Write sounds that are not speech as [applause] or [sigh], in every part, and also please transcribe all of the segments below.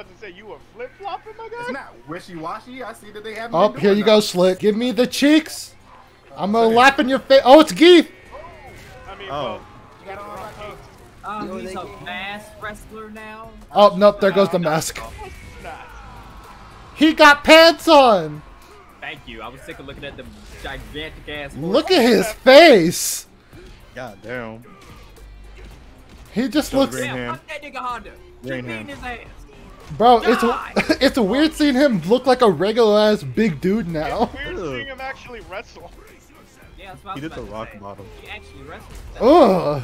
about to say you were flip flopping, my It's guy. not wishy-washy. I see that they haven't Oh, here doing you go, that. Slick. Give me the cheeks. I'm gonna lap in your face. Oh, it's Gief. I mean, Oh. well, You got on like a- Um, he's a gave- mass wrestler now. Oh, nope, there goes the mask. He got pants on. Thank you. I was sick of looking at the gigantic ass. Look at his [laughs] face. God damn. He just So looks, green Damn, hand. fuck that nigga Honda. Green Keep beating hand. his ass. Bro. It's Die. [laughs] it's a weird seeing him look like a regular ass big dude now. Weird seeing him actually wrestle. Yeah, that's what He did the rock say. bottom. He actually wrestled. Ugh.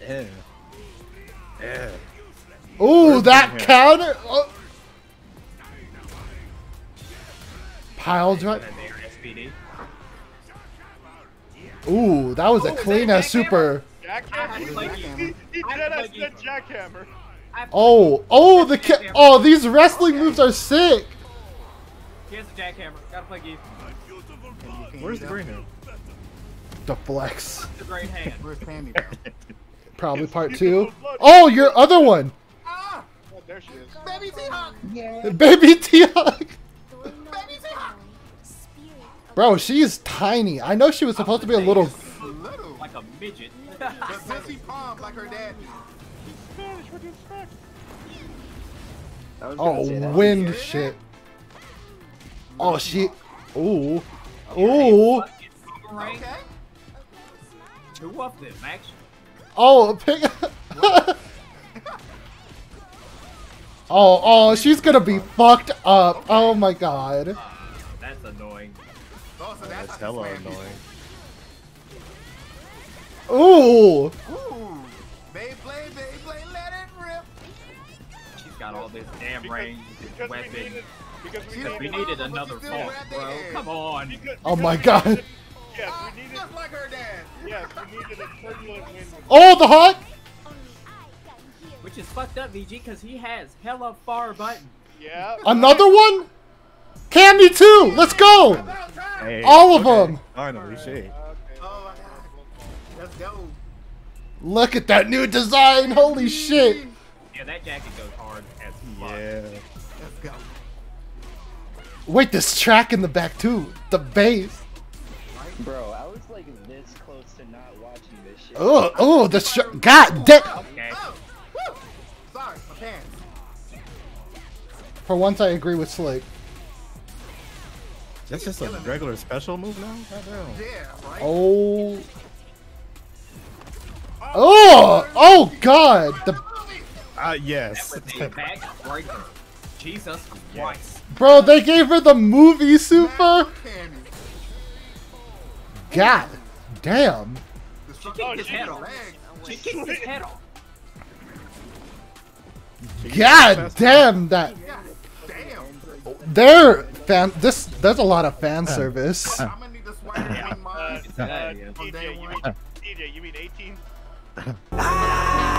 Yeah. Yeah. Ooh, that green hand? counter. Oh. Pile drive. That. Ooh, that was a clean ass super. Jackhammer. I [laughs] like He, you. he I dead ass like you. said jackhammer. I- Oh, oh, the ca- oh, these wrestling moves are sick. Here's the jackhammer. Gotta play Gief. Where's the green hand? The flex. It's a great hand. Where's Pandy? [laughs] Probably part two. Oh, your other one, ah, Oh, there she is. baby T-Hawk. Yeah. [laughs] baby T-Hawk. Baby T-Hawk. Bro, she's tiny. I know she was supposed to be a little. Little. Like a midget. But since he palmed like her dad. Spanish, what do you expect? I was gonna Oh, that. wind shit. Oh, shit. Ooh. Ooh. Fucking. Okay. Two of them, actually. Oh, pick. [laughs] oh, oh, she's gonna be fucked up. Oh my god. Uh, that's annoying. Oh, so that's, That's hella annoying. Ooh. Ooh. Beyblade, Beyblade, let it rip. She's got all this damn Because- range, Because we needed, because we Because we needed, needed another fault, bro. Come on. because, Oh my God. Yes, we needed, just like her dad. yes, we needed a turbulent wind. Oh, the hawk. Which is fucked up, VG, because he has hella far button. Yeah. Another one? Cammy too. Let's go. Hey, All of okay. them. Finally, shit. Go. Look at that new design. Holy shit. Yeah, that jacket goes hard as fuck. Yeah. Let's go. Wait, this track in the back too. The bass. Bro, I was like this close to not watching this shit. Oh, oh, the tra- God damn. Oh, okay. Oh, woo. Sorry, my pants. For once, I agree with Slick. That's just a regular special move now? Goddamn. Yeah, right? Oh. Oh! Oh God! The. Uh, yes. Jesus Christ. Bro, they gave her the movie super. God, damn. She kicked his head off. She kicked his head off. God damn that. There fan. This there's a lot of fan service. Uh, uh, uh, DJ, you mean 18? Ah!